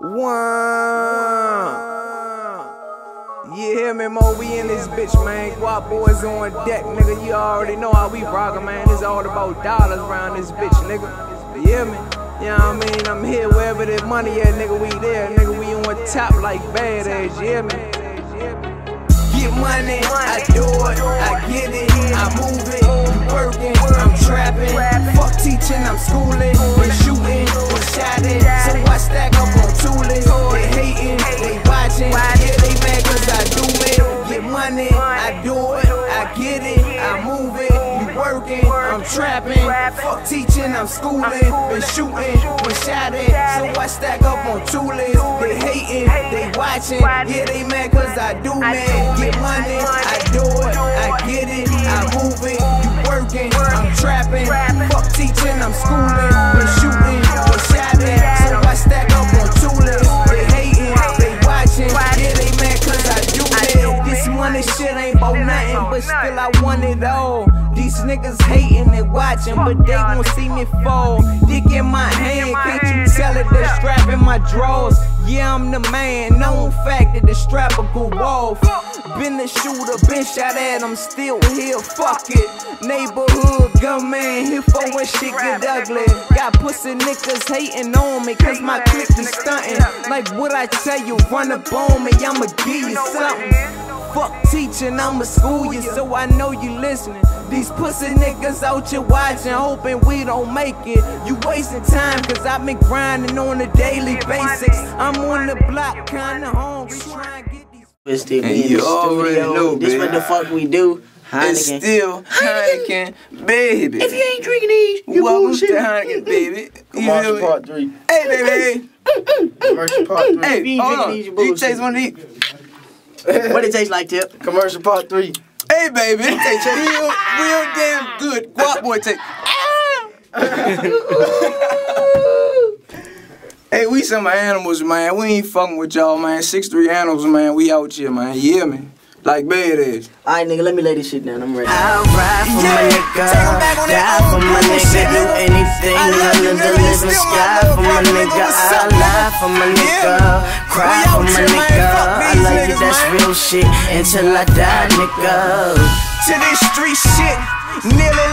One. Yeah, hear me, Mo? We in this bitch, man. Gwap boys on deck, nigga. You already know how we rockin', man. It's all about dollars around this bitch, nigga. You hear me? You know what I mean? I'm here wherever the money at, nigga. We there, nigga. We on top like badass. You hear me? Get money, I do it, I get it, I move it, you working, I'm trapping, fuck teaching, I'm schooling, working, I'm trapping, fuck teaching, I'm schooling, been shooting, been shot it, so I stack up on tooling, they hating, they watching, yeah they mad cause I do man, get money, I do it, I get it, I move it, you working, I'm trapping, fuck teaching, I'm schooling, been shooting, been shot it, so I stack up on tooling, they hating, they watching, yeah they mad cause I do it, this money shit ain't about nothing, but still I want it all. These niggas hating and watching, but they won't see me fall. Dick in my hand, can't you tell it? The strap in my drawers. Yeah, I'm the man. Known fact that the strap will go off. Been the shooter, been shot at, I'm still here. Fuck it. Neighborhood gunman, here for when shit get ugly. Got pussy niggas hating on me, cause my click is stunting. Like what I tell you, run up on me, I'ma give you something. Fuck teaching, I'ma school you so I know you listening. These pussy niggas out here watching, hoping we don't make it. You wasting time, cause I've been grinding on a daily basis. I'm on the block, kinda hungry, trying to get these. Twisted, And we you the already studio. know, this man. what the fuck we do. It's Heineken. still Heineken, baby. if you ain't drinking these, you Welcome bullshit. to Heineken, baby. You Commercial feel part three. Hey, baby. Commercial part three. Hey, If you ain't hold drinking on. these, you You bullshit. taste one of these. What it taste like, Tip? Commercial part three. Hey, baby. It tastes real, real damn good. Gwap boy taste. Hey, we some animals, man. We ain't fucking with y'all, man. Six three animals, man. We out here, man. You hear me? Like badass. Alright, nigga, let me lay this shit down. I'm ready. I'll ride for my nigga, take 'em back on that die for my nigga, shit, do anything love under the living still sky for my nigga, nigga. I up, nigga? lie for my nigga, cry for my nigga. That's real shit until I die, nigga. to this street shit. Nearly